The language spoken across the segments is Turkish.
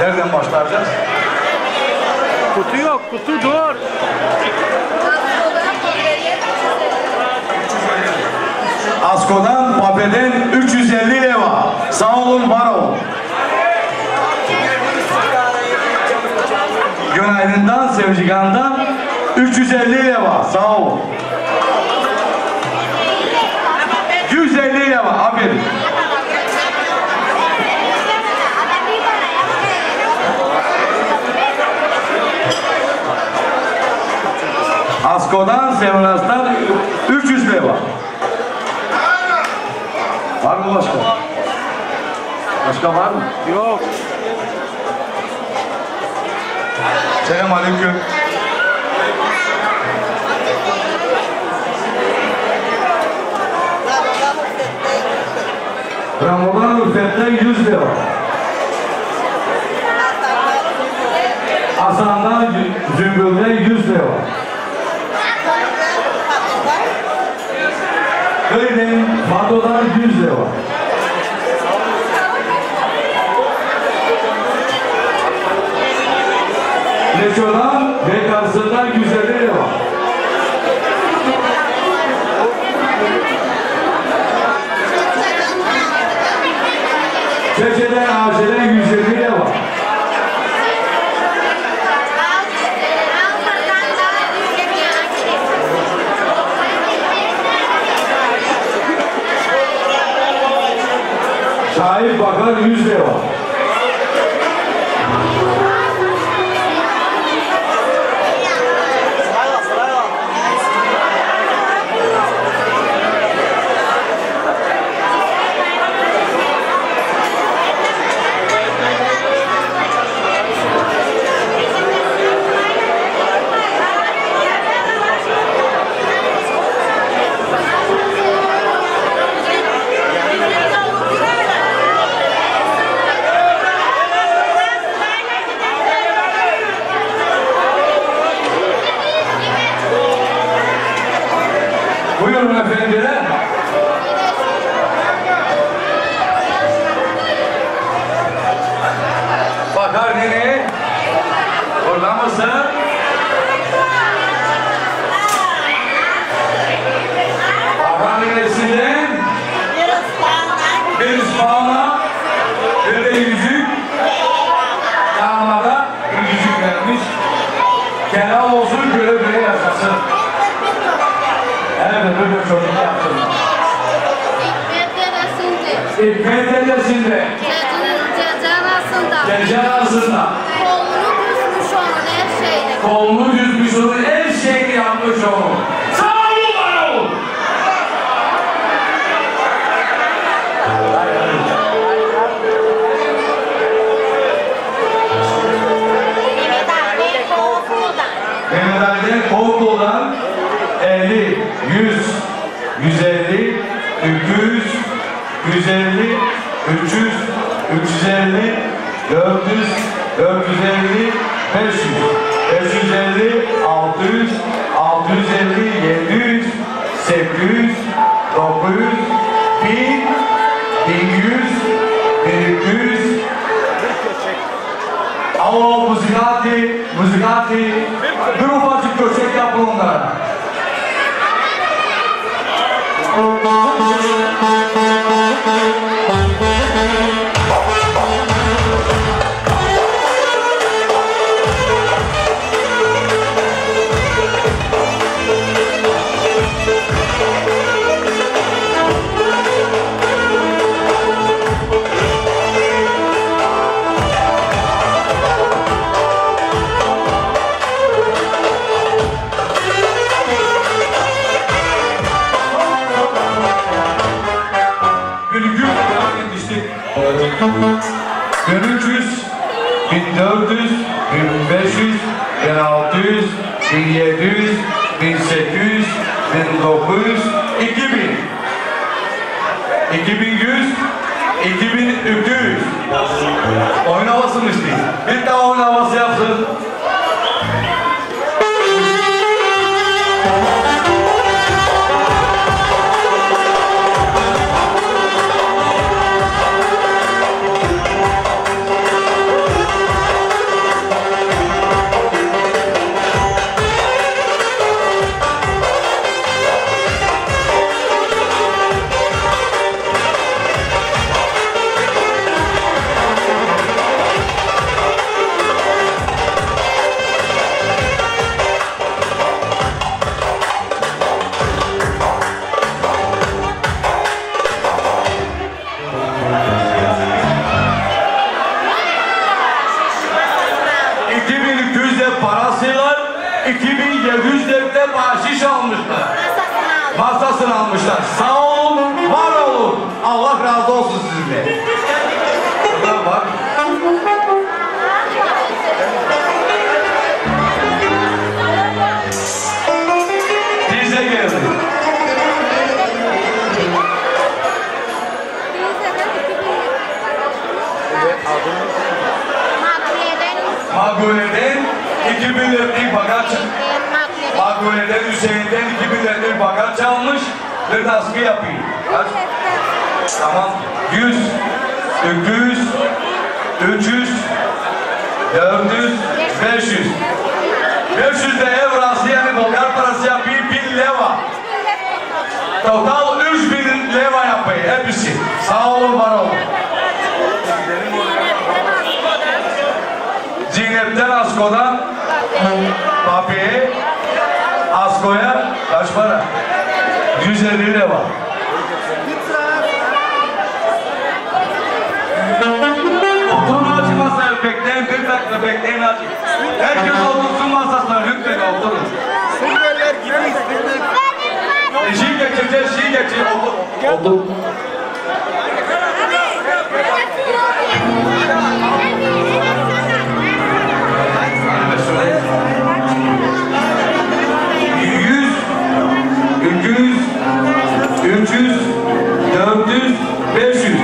Nereden başlayacağız? Kutu yok, kutu dur. Asko'dan Pape'den 350 leva. Sağ olun, var olun. Günaydın'dan, Sevcigan'dan 350 leva. Sağ olun. Asko'dan, Seminas'tan 300 leva. Var mı başka? Başka var mı? Yok. Selam aleyküm. Ramazan Ülfet'ten 100 lira. Hasan'dan Zü- Zümbül'den 100 lira. Köyden Mado'dan 100 lira. Leço'dan ve karşısından 150 lira. Çeçe'den Ağaç'dan 120 lira. Şahit Bakar 100 lira. Buyurun 1700, 1800, 1900, 2000. 2100, 2200. Magune'den 2000 liralık bagaj Magune'den Hüseyin'den 2000 liralık bagaj çalmış. Bir askı yapayım. Kaç? Tamam. 100, 200, 300, 400, 500. 500 de evrası yani Bulgar parası yapayım 1000 leva. Total 3000 leva yapayım hepsi. Sağ olun var olun. Zeynep'ten Asko'dan Papi'ye Asko'ya kaç para? 150 lira. Oturun açın masaya bekleyin bir dakika bekleyin açın. Herkes otursun masasına lütfen oturun. Sürmeler gibi istedim. E, Şey geçeceğiz, şey geçeceğiz. Otur. Otur. Yüz, üç yüz, dört yüz, beş yüz.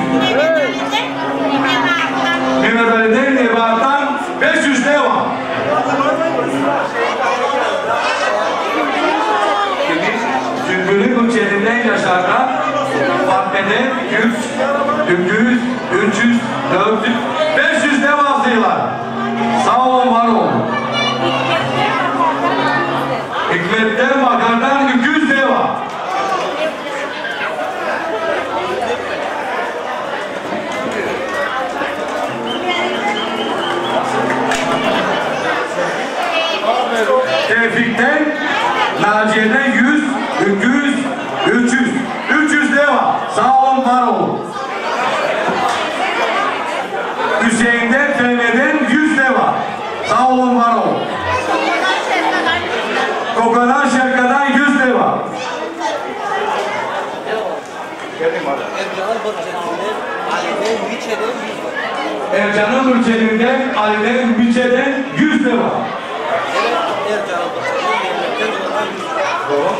Mehmet Ali'den Nebat'tan 500 ne var? Sümbül'ün Gülçeli'nden Yaşar'dan Fatme'den 200, 200, 300, 400, 500 ne vazıyla? Sağ olun, var olun. Hikmet'ten Bakar'dan 200 ne var? Tevfik'ten Naciye'den 100, 200, 300. 300 ne var? Sağ olun, var olun. Hüseyin'den Fehmi'den 100 ne var? Sağ olun, var olun. Kokadan Şerka'dan 100 ne var? Ercan'ın Ülçeli'nden, Ali'den Ülçe'den 100 ne var?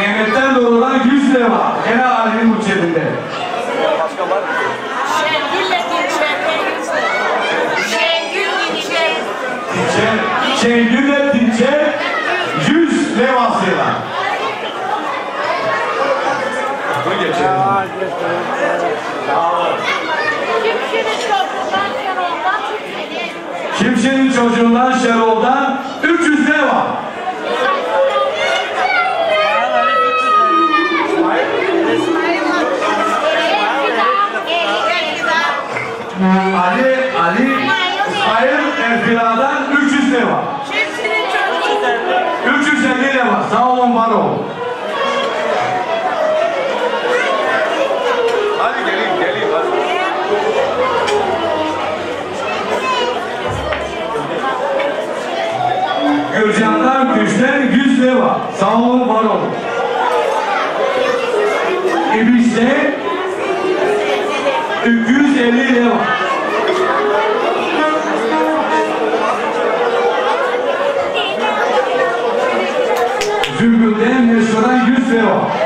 Nimetten doğrudan 100 lira var. Gene Ali'nin uçerinde. Tinçe, Şengül'le Tinçe 100 levasıyla. Bu geçelim. Kimsenin çocuğundan Şerol'dan 300 lira. Ali, İsmail Enfila'dan 300 lira. 350 lira. Sağ olun, var olun. Hadi gelin, gelin. Gürcan'dan Güç'ten 100 lira. Sağ olun, var olun. İblis'te 250 lira. Mesut'a 100 lira.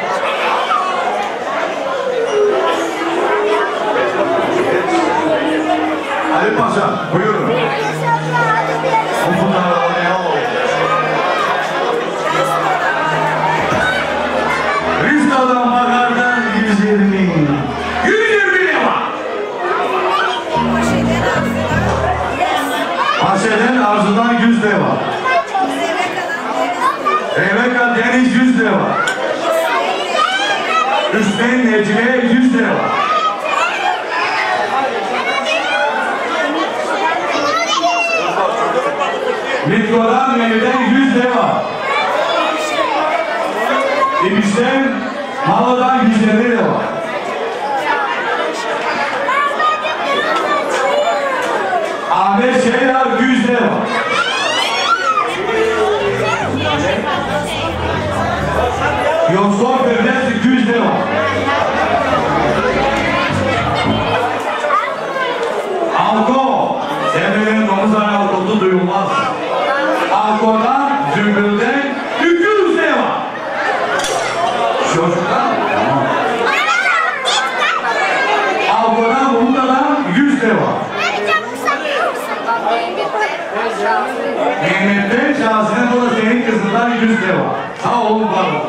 Mehmet'ten şahsine bu da senin kızından 100 deva. Sağ olun, var olun.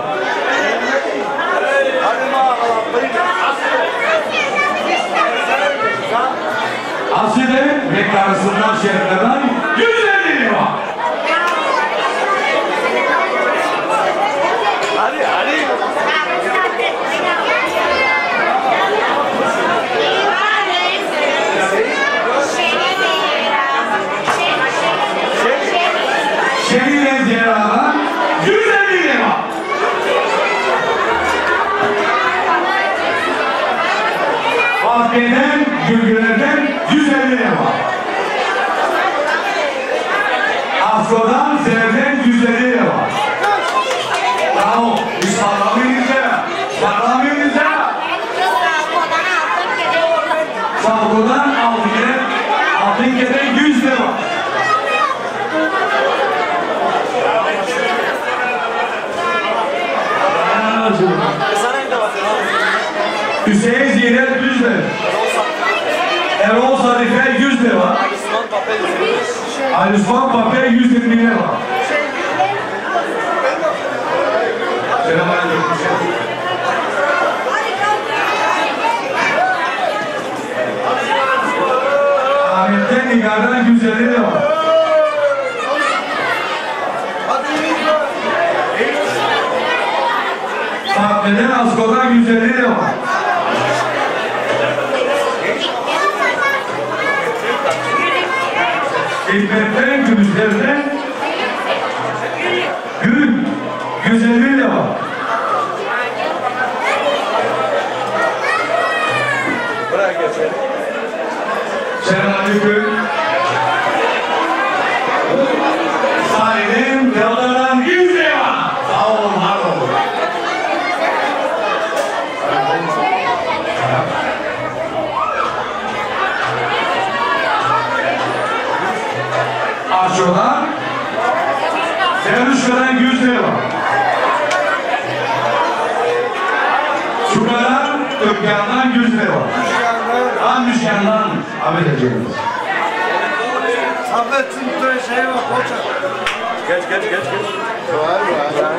Asile ve karısından şeriflerden 150 deva. Hadi hadi. Şehirle Ziyara'dan 150 deva. Fatih'den, Gülgüler'den 150 deva. Afro'dan, Zer'den 150 deva. Bravo. Biz parlamıyoruz ya. Parlamıyoruz ya. Kere, altın kere 100 deva. Sana da bakın abi. Hüseyin 100 lira. Erol Zarife 100 lira. Ali Osman Pape 120 lira. Selamünaleyküm. Ahmet'ten Nigar'dan 150 lira. Fatih'den Asko'dan 150 lira. İlmet'ten Gül 150 lira. Buraya geçelim. Selamünaleyküm. Aşo'dan Seruşka'dan 100 lira. Şura'dan Tökkan'dan 100 lira. Tam Müşkan'dan Ahmet Ece'miz. Samet'in de şey var koça. Geç geç geç geç. Var var.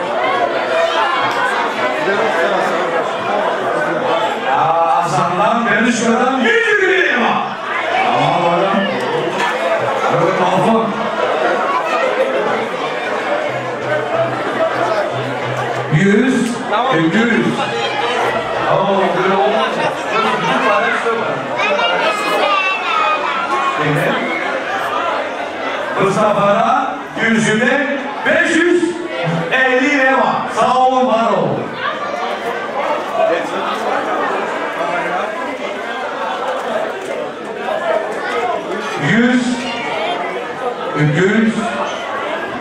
Hasan'dan Beruşka'dan 100 lira. Tamam adam. Evet Alfon. Yüz, yüz. Oo, böyle olmaz. Bir tane söyle. Yine. Mustafa'na yüzüne 550 lira var. Sağ olun, var olun. Yüz, iki yüz,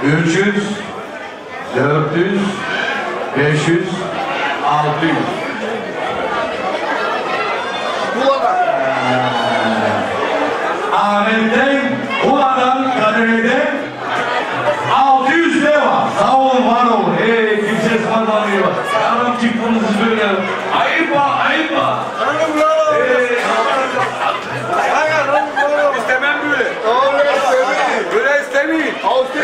üç yüz, dört yüz, beş yüz, altı yüz. Ahmet'ten bu adam Kadir'de 600 lira var. Sağ olun, var olun. Hey, kimse ısmarlamıyor. Adam çıktınız böyle. Ayıp ha, ayıp ha. Hayır lan. İstemem böyle. Böyle istemeyeyim. Altı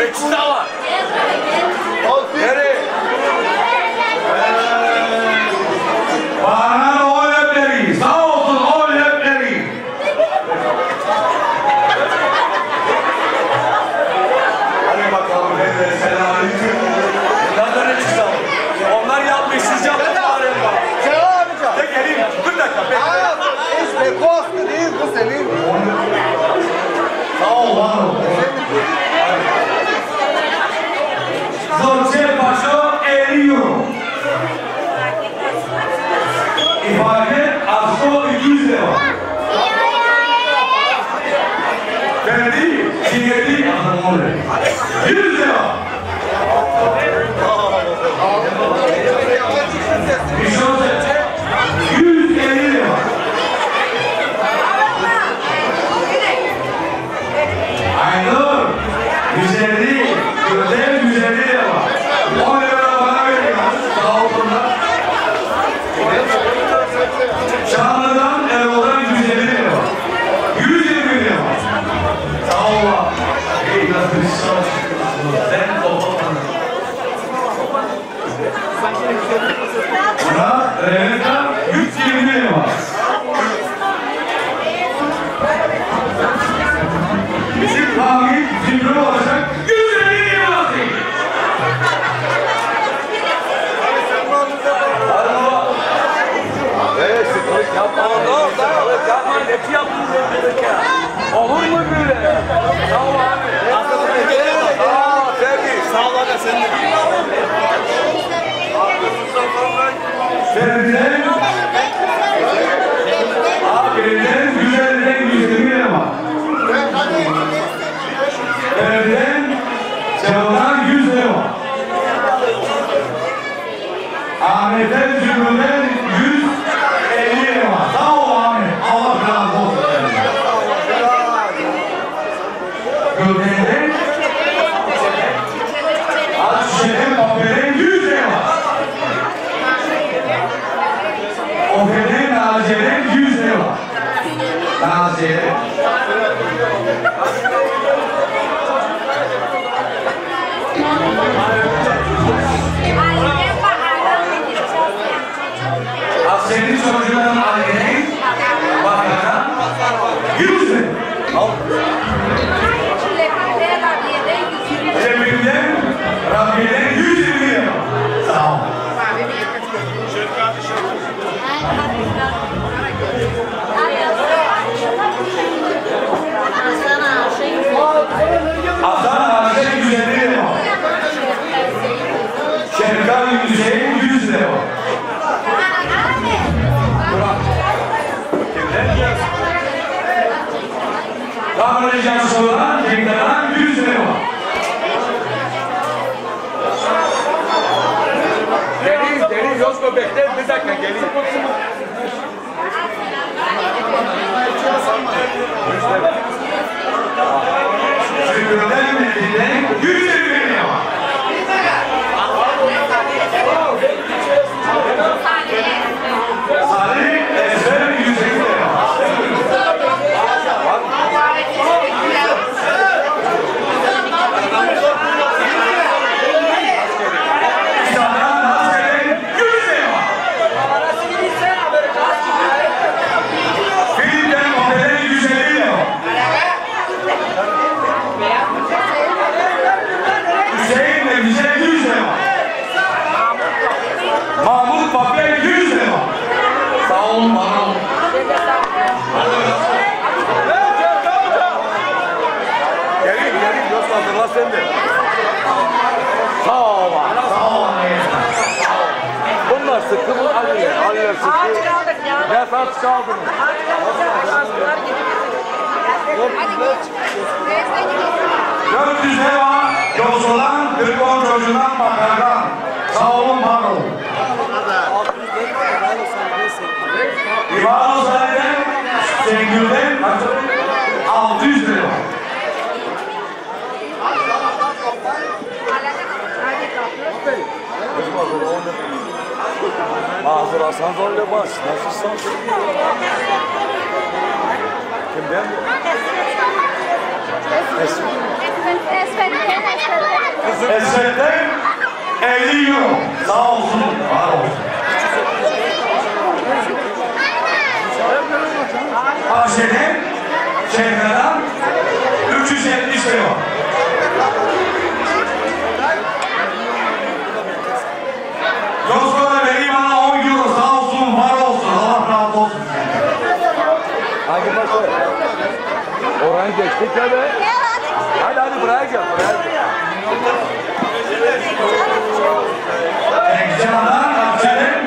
Bir Ahmet'ten Zümrüt'ten 150 çocuğun ailenin bakana 100 lira. Cebimden Rabbi'den 120 lira. Sağ ol. Hasan Ağaç'ta 150 Kamil Cansu'dan Cenk'ten 100 lira var. Geleyim geleyim. Yozga bekle. Bir dakika geleyim. Zümrüt'ten Mehdi'den 120 lira var. Salih Esmer 120 lira var. İsa'dan Nazlı'dan 100 lira var. Filip'ten Otel'den 150 lira var. Hüseyin Nefis'e 100 lira var. Mahmut Papel 100 lira var. Sağ olun, var olun. Geleyim, geleyim. Yoksa hazırla sen de. Sağ ol. Sağ olun. Bunlar sıkı mı? Aliye. Aliye sıkı. Ne saat kaldın? Dört yüz lira yolcudan, Gırgon çocuğundan bakardan. Sağ olun, var olun. İvan Ozan'dan, Şengül'den 600 lira. Hazırlasan zorla baş. Nasılsın? Kimden? Esret'ten 50 euro. Sağ olsun, var olsun. Ayşe'den, Şehra'dan 370 lira. Yozgat'a vereyim bana 10 euro. Sağ olsun, var olsun. Allah razı olsun. Hangi maçı? Oraya geçtik ya be. Hadi hadi buraya gel. Buraya gel. Ekşan'dan Akçe'den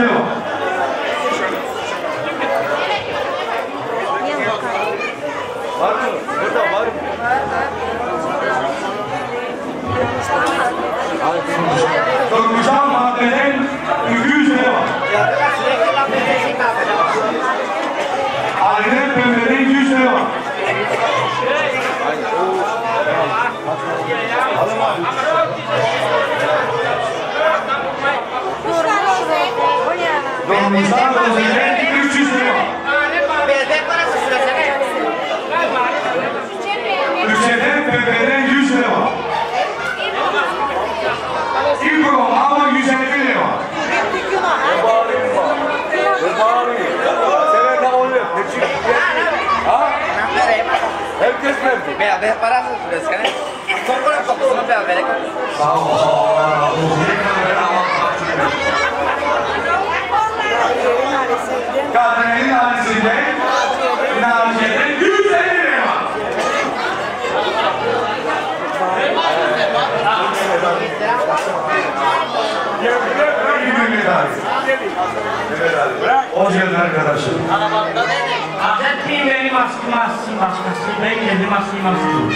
kırılan 200 euro. Var mı? Burada var mı? Durmuşan maddeden 200 euro. Ali'nin pembeden 100 euro. Durmuşan Roze'den 300 euro. Bebek parası süresene. Ülkeden pembeden 100 euro. İbro ama 150 euro. Bağırayım bak. Ben bağırayım. Sever de oluyor. Hepsi Ha? Herkes memnun. Bebek parası süresene. Kompra kokusunu bebek. Sağ ol, sağ ol. Kadının ailesinde Naciye'den 150 lira. İyi Mehmet abi. Mehmet abi. Hoş geldin arkadaşım. Hazretliğim benim askım askım başkası, ben kendim askım askım.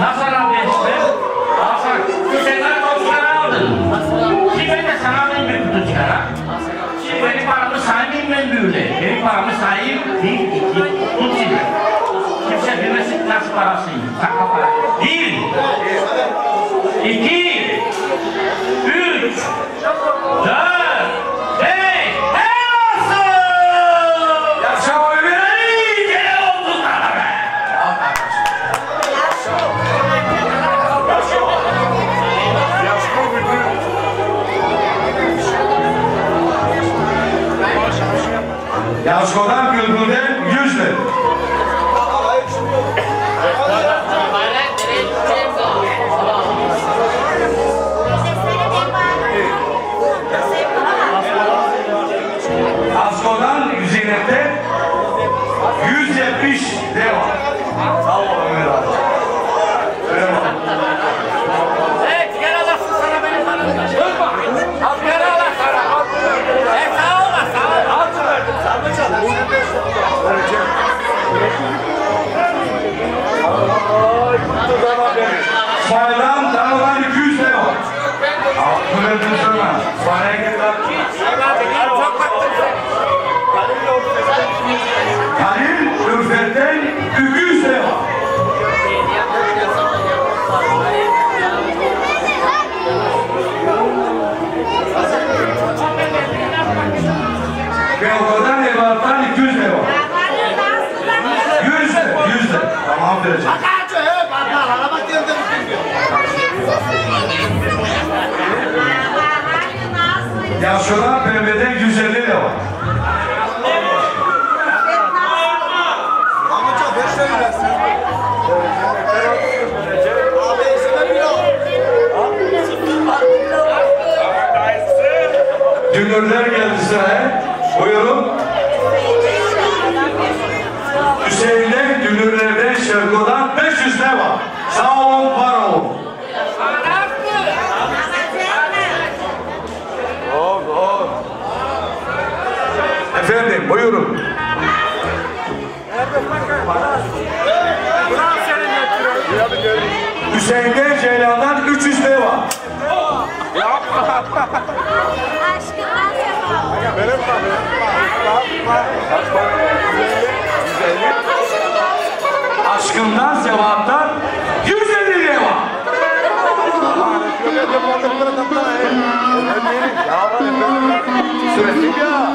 Nasıl abi işte? Hasan, sen ben topçuları aldın. Ben de sana alayım bir kutu çıkara. Şimdi benim paramı saymayayım ben böyle. Benim paramı sayayım, bir, iki, üç gibi. Kimse bilmesin nasıl parasıyım. Takma para. Bir, iki, üç, dört, Dá os Dünürlerden, Şevko'dan 500 lira var. Sağ olun, var olun. Hop hop. Efendim, buyurun. Hüseyin'den, Ceylan'dan 300 lira var. Aşkından, sevaptan 150 lira var. gimnazya vaattan yüz elliye var. Sürekli ya.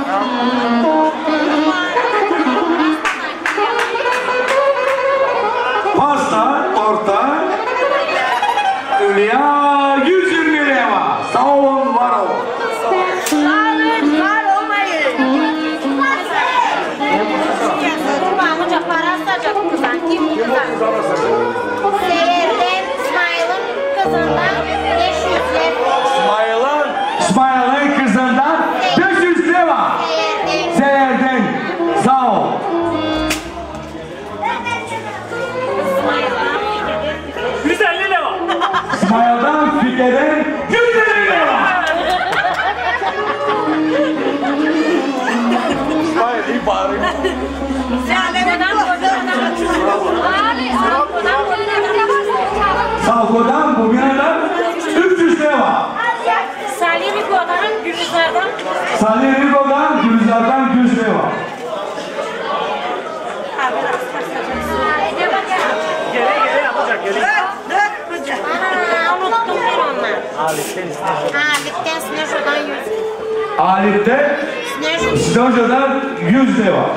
Alet'te Snejo. Stonja'dan 100 lira var.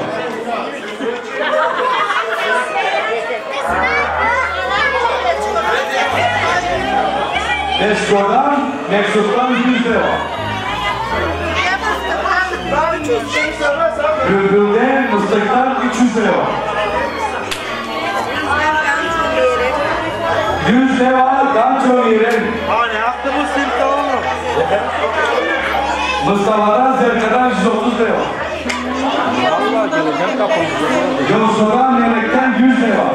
Mesko'dan, Meksut'tan 100 lira var. Bülbül'den, Mıstık'tan 300 lira var. 100 lira var, Ganço yerim. Hani bu sirke oğlum. Mustafa'dan, Zerka'dan 130 lira. Yunus'tan, Melek'ten 100 lira var.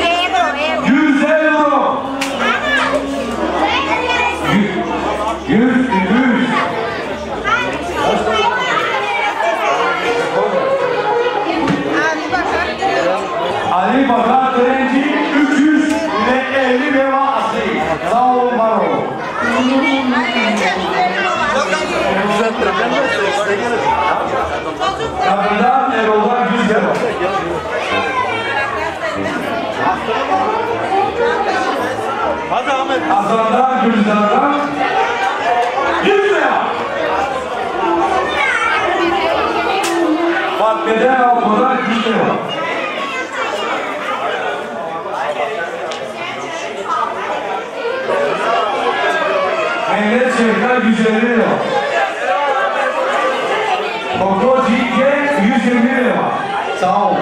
Ebro, Ebro. 100 euro. 100, 100, 100. Kadından Erol'dan 100 lira. Hadi Ahmet. Hasan'dan, Gülizar'dan 100 lira. Fatme'den Alpa'dan 100 lira. Mehmet Şevkar 150 lira. Koko Cilke 120 lira. Sağ olun.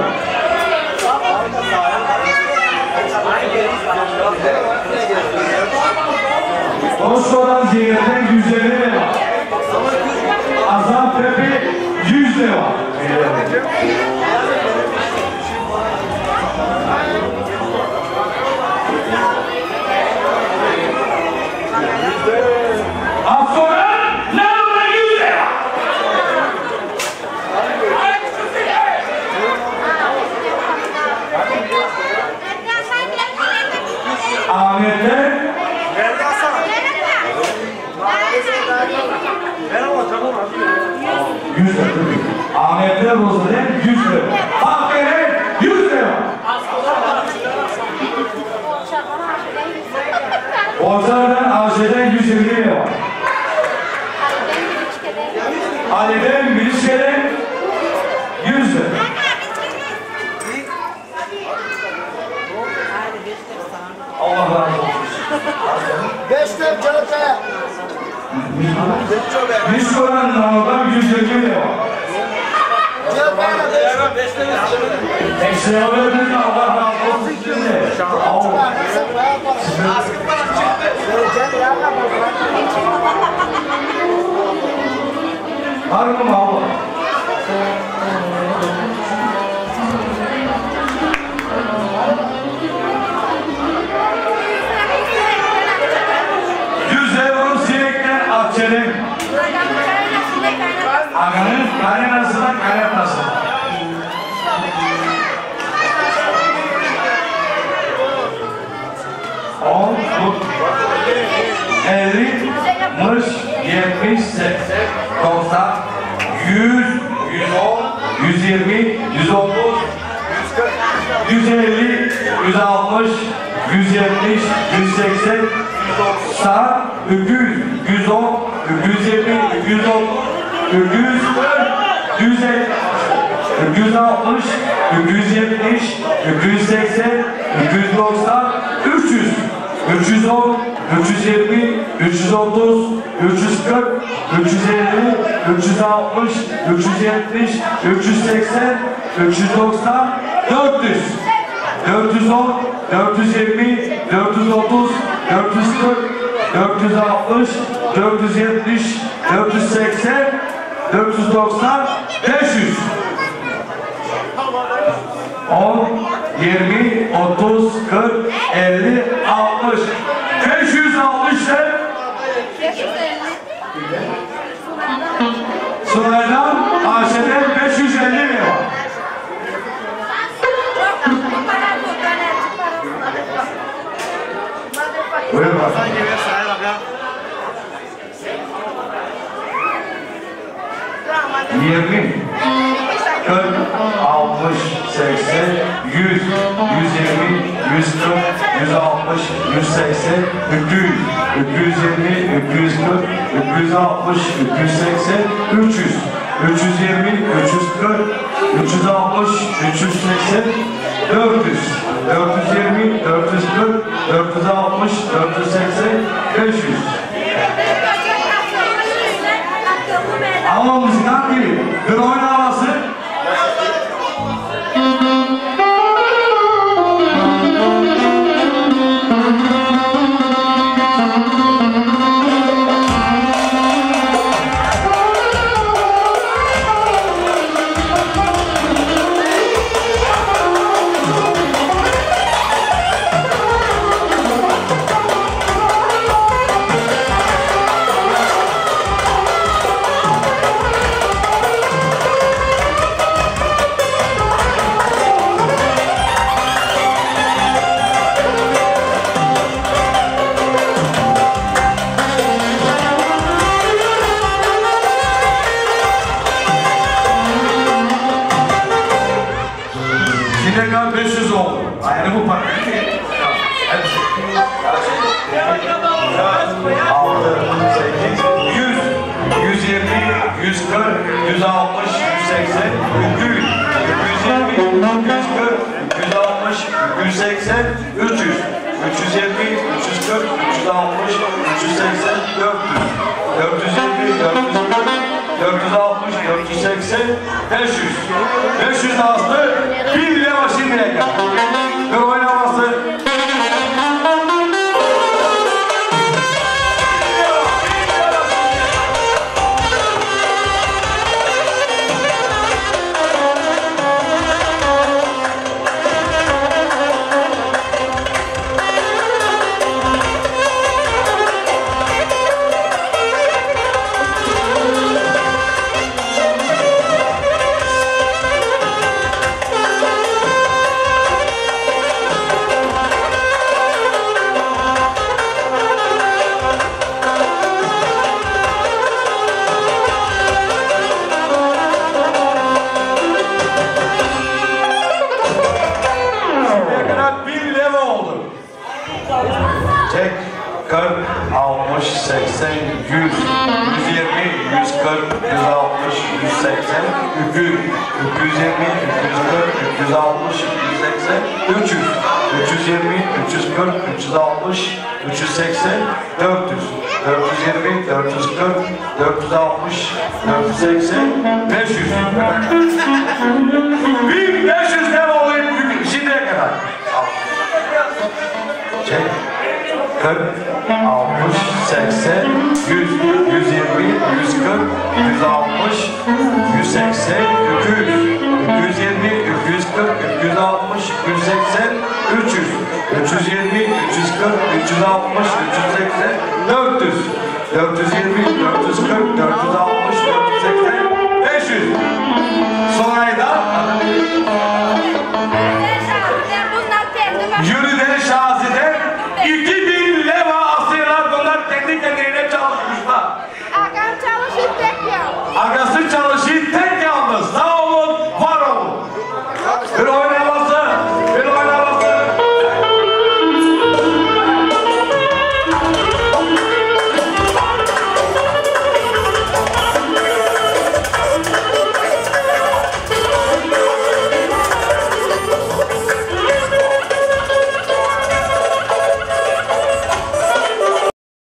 Oslo'dan Ziyet'ten 150 lira. Azam Pepe 100 lira sonra Nando'da 100 lira. Ahmet'te 100 lira değil mi? Ahmetler olsa değil 100 lira. Aferin 100 lira. Ortadan Ayşe'den 120 lira. Ali'den Bilişke'den 100 lira. Allah razı olsun. Calata'ya. Biz oranın oradan 120 lira verdin Allah razı olsun. Allah. Var mı akçenin. Aganın kaynanasından kaynatması. 78 90 100 110 120 130 140 150 160 170 180 190 200 110 120 130 200 160 270 280 290 300 310 320, 330, 340, 350, 360, 370, 380, 390, 400. 410, 420, 430, 440, 460, 470, 480, 490, 500. 10, 20, 30, 40, 50, 60. 560 lira. Sırayla Ayşe'den 550 lira var. Buyurun bakalım. 20, 40, 60, 80, 100, 120, 140, 160, 180, 200, 220, 240, 260, 280, 300, 320, 340, 360, 380, 400, 420, 440, 460, 480, 500. Ama müzikant gibi. Bir oyun 480, 500. 500 aslı 1 lira bile geldi. Ve 360, 380, 400, 420, 440, 460, 480, 500. 1500 ne oluyor şimdiye kadar? Çek. 40, 60, 80, 100, 120, 140, 160, 180, 200, 220, 240, 260, 280, 300, 320, 340, 360, 380, 400, 420, 440, 460, 480, 500. Son ayda Yürüden Şazi'den iki